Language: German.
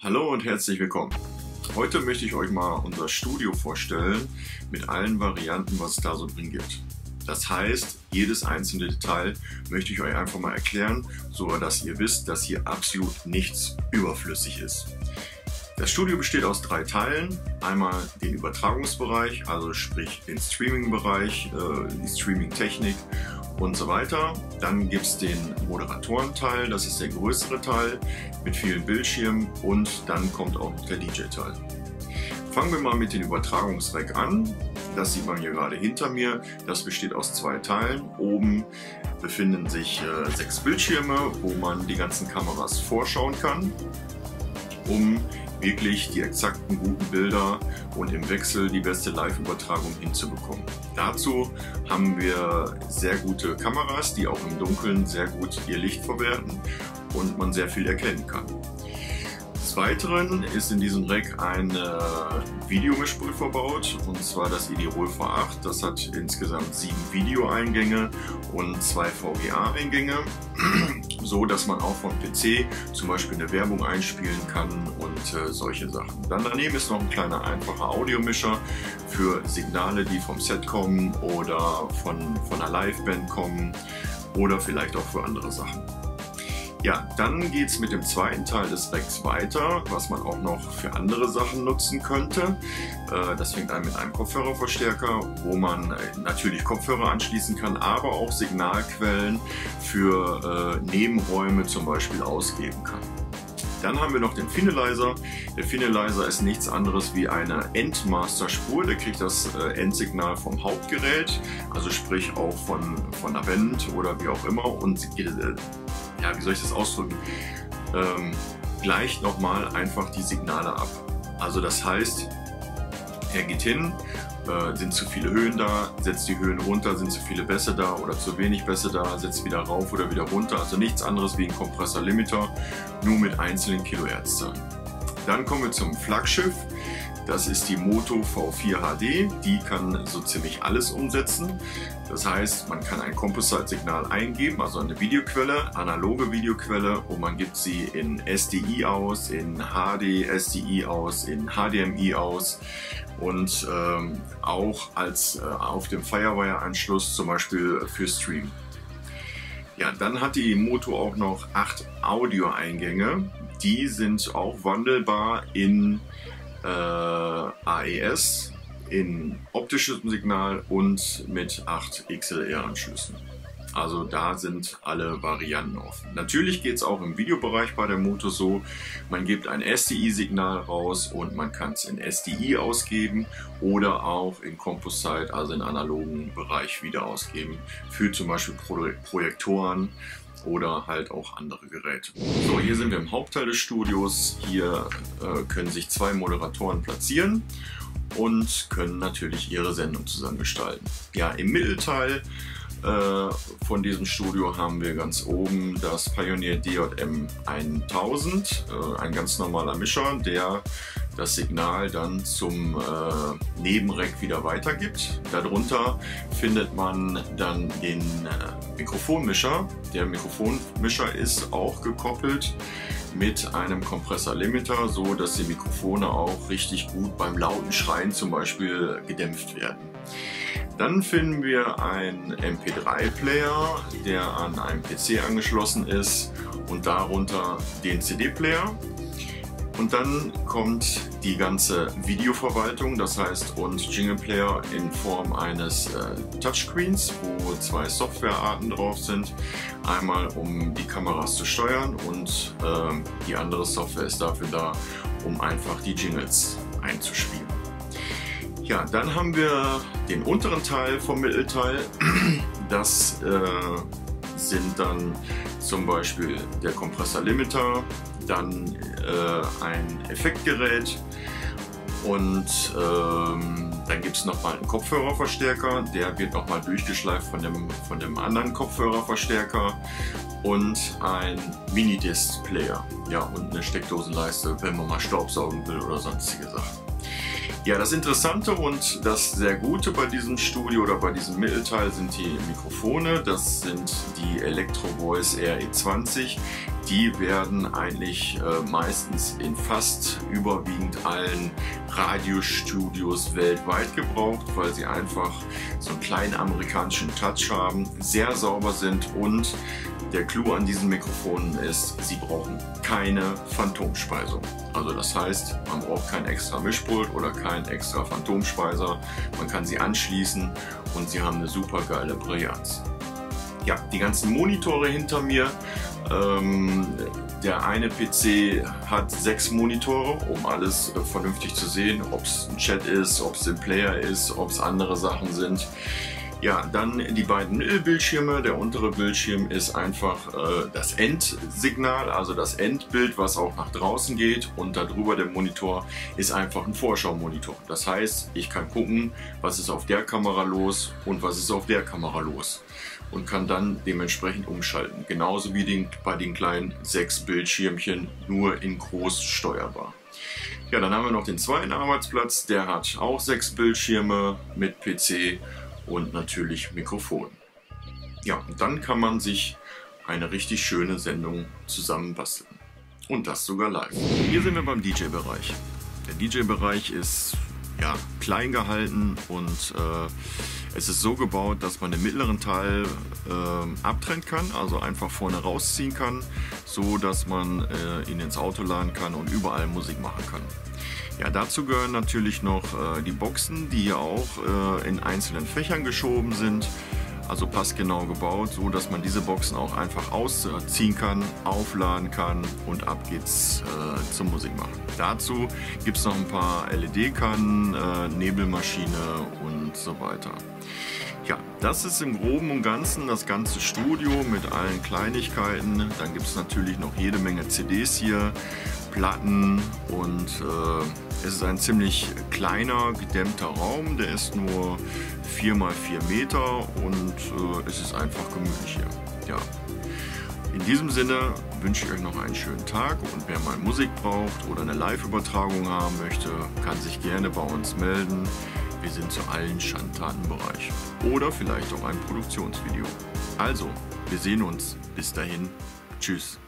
Hallo und herzlich willkommen. Heute möchte ich euch mal unser Studio vorstellen mit allen Varianten, was es da so drin gibt. Das heißt, jedes einzelne Detail möchte ich euch einfach mal erklären, so dass ihr wisst, dass hier absolut nichts überflüssig ist. Das Studio besteht aus drei Teilen. Einmal den Übertragungsbereich, also sprich den Streaming-Bereich, äh, die Streaming-Technik und so weiter. Dann gibt es den Moderatorenteil, das ist der größere Teil mit vielen Bildschirmen und dann kommt auch der DJ-Teil. Fangen wir mal mit dem Übertragungsrack an. Das sieht man hier gerade hinter mir. Das besteht aus zwei Teilen. Oben befinden sich äh, sechs Bildschirme, wo man die ganzen Kameras vorschauen kann, um wirklich die exakten guten Bilder und im Wechsel die beste Live-Übertragung hinzubekommen. Dazu haben wir sehr gute Kameras, die auch im Dunkeln sehr gut ihr Licht verwerten und man sehr viel erkennen kann. Weiteren ist in diesem Rack ein äh, Videomischpult verbaut und zwar das Ideol V8. Das hat insgesamt sieben Videoeingänge und zwei VGA-Eingänge, so dass man auch vom PC zum Beispiel eine Werbung einspielen kann und äh, solche Sachen. Dann daneben ist noch ein kleiner einfacher Audiomischer für Signale, die vom Set kommen oder von, von einer Liveband kommen oder vielleicht auch für andere Sachen. Ja, dann geht es mit dem zweiten Teil des Racks weiter, was man auch noch für andere Sachen nutzen könnte. Äh, das fängt an mit einem Kopfhörerverstärker, wo man äh, natürlich Kopfhörer anschließen kann, aber auch Signalquellen für äh, Nebenräume zum Beispiel ausgeben kann. Dann haben wir noch den Finalizer. Der Finalizer ist nichts anderes wie eine Endmaster-Spur. Der kriegt das Endsignal vom Hauptgerät, also sprich auch von, von der Band oder wie auch immer und ja, wie soll ich das ausdrücken, ähm, gleicht nochmal einfach die Signale ab. Also das heißt, er geht hin, äh, sind zu viele Höhen da, setzt die Höhen runter, sind zu viele Bässe da oder zu wenig Bässe da, setzt wieder rauf oder wieder runter. Also nichts anderes wie ein Kompressor-Limiter, nur mit einzelnen Kilohertz-Zahlen. Dann kommen wir zum Flaggschiff. Das ist die Moto V4 HD. Die kann so ziemlich alles umsetzen. Das heißt, man kann ein Composite-Signal eingeben, also eine Videoquelle, analoge Videoquelle, und man gibt sie in SDI aus, in HD SDI aus, in HDMI aus und ähm, auch als äh, auf dem Firewire-Anschluss zum Beispiel für Stream. Ja, dann hat die Moto auch noch acht Audio-Eingänge. Die sind auch wandelbar in AES, in optischem Signal und mit 8 XLR-Anschlüssen. Also da sind alle Varianten offen. Natürlich geht es auch im Videobereich bei der Moto so, man gibt ein SDI-Signal raus und man kann es in SDI ausgeben oder auch in Composite, also in analogen Bereich wieder ausgeben, für zum Beispiel Pro Projektoren oder halt auch andere Geräte. So, hier sind wir im Hauptteil des Studios. Hier äh, können sich zwei Moderatoren platzieren und können natürlich ihre Sendung zusammengestalten. Ja, im Mittelteil von diesem Studio haben wir ganz oben das Pioneer DJM 1000, äh, ein ganz normaler Mischer, der das Signal dann zum äh, Nebenrack wieder weitergibt. Darunter findet man dann den äh, Mikrofonmischer. Der Mikrofonmischer ist auch gekoppelt mit einem Kompressor-Limiter, so dass die Mikrofone auch richtig gut beim lauten Schreien zum Beispiel gedämpft werden. Dann finden wir einen MP3-Player, der an einem PC angeschlossen ist und darunter den CD-Player. Und dann kommt die ganze Videoverwaltung, das heißt und Jingle Player in Form eines äh, Touchscreens, wo zwei Softwarearten drauf sind. Einmal um die Kameras zu steuern und äh, die andere Software ist dafür da, um einfach die Jingles einzuspielen. Ja, dann haben wir den unteren Teil vom Mittelteil. Das äh, sind dann zum Beispiel der Kompressor-Limiter, dann äh, ein Effektgerät und ähm, dann gibt es nochmal einen Kopfhörerverstärker, der wird nochmal durchgeschleift von dem, von dem anderen Kopfhörerverstärker und ein Mini-Disc-Player. Ja, und eine Steckdosenleiste, wenn man mal Staubsaugen will oder sonstige Sachen. Ja, das Interessante und das sehr Gute bei diesem Studio oder bei diesem Mittelteil sind die Mikrofone. Das sind die Electro Voice RE20. Die werden eigentlich äh, meistens in fast überwiegend allen Radiostudios weltweit gebraucht, weil sie einfach so einen kleinen amerikanischen Touch haben, sehr sauber sind und der Clou an diesen Mikrofonen ist, sie brauchen keine Phantomspeisung. Also das heißt, man braucht kein extra Mischpult oder kein extra Phantomspeiser. Man kann sie anschließen und sie haben eine super geile Brillanz. Ja, die ganzen Monitore hinter mir. Ähm, der eine PC hat sechs Monitore, um alles äh, vernünftig zu sehen, ob es ein Chat ist, ob es ein Player ist, ob es andere Sachen sind. Ja, dann die beiden Mittelbildschirme. Der untere Bildschirm ist einfach äh, das Endsignal, also das Endbild, was auch nach draußen geht. Und darüber der Monitor ist einfach ein Vorschaumonitor. Das heißt, ich kann gucken, was ist auf der Kamera los und was ist auf der Kamera los. Und kann dann dementsprechend umschalten. Genauso wie den, bei den kleinen sechs Bildschirmchen, nur in groß steuerbar. Ja, dann haben wir noch den zweiten Arbeitsplatz. Der hat auch sechs Bildschirme mit PC und natürlich Mikrofon. Ja, und dann kann man sich eine richtig schöne Sendung zusammenbasteln. Und das sogar live. Hier sind wir beim DJ-Bereich. Der DJ-Bereich ist ja, klein gehalten und äh, es ist so gebaut, dass man den mittleren Teil äh, abtrennen kann, also einfach vorne rausziehen kann, so dass man äh, ihn ins Auto laden kann und überall Musik machen kann. Ja, dazu gehören natürlich noch äh, die Boxen, die auch äh, in einzelnen Fächern geschoben sind. Also passgenau gebaut, so dass man diese Boxen auch einfach ausziehen kann, aufladen kann und ab geht's äh, zum Musikmachen. Dazu gibt es noch ein paar LED-Kannen, äh, Nebelmaschine und so weiter. Ja, das ist im Groben und Ganzen das ganze Studio mit allen Kleinigkeiten. Dann gibt es natürlich noch jede Menge CDs hier, Platten und äh, es ist ein ziemlich kleiner, gedämmter Raum. Der ist nur 4 x 4 Meter und äh, es ist einfach gemütlich hier. Ja. In diesem Sinne wünsche ich euch noch einen schönen Tag und wer mal Musik braucht oder eine Live-Übertragung haben möchte, kann sich gerne bei uns melden. Wir sind zu allen Schandtaten bereit. Oder vielleicht auch ein Produktionsvideo. Also, wir sehen uns. Bis dahin. Tschüss.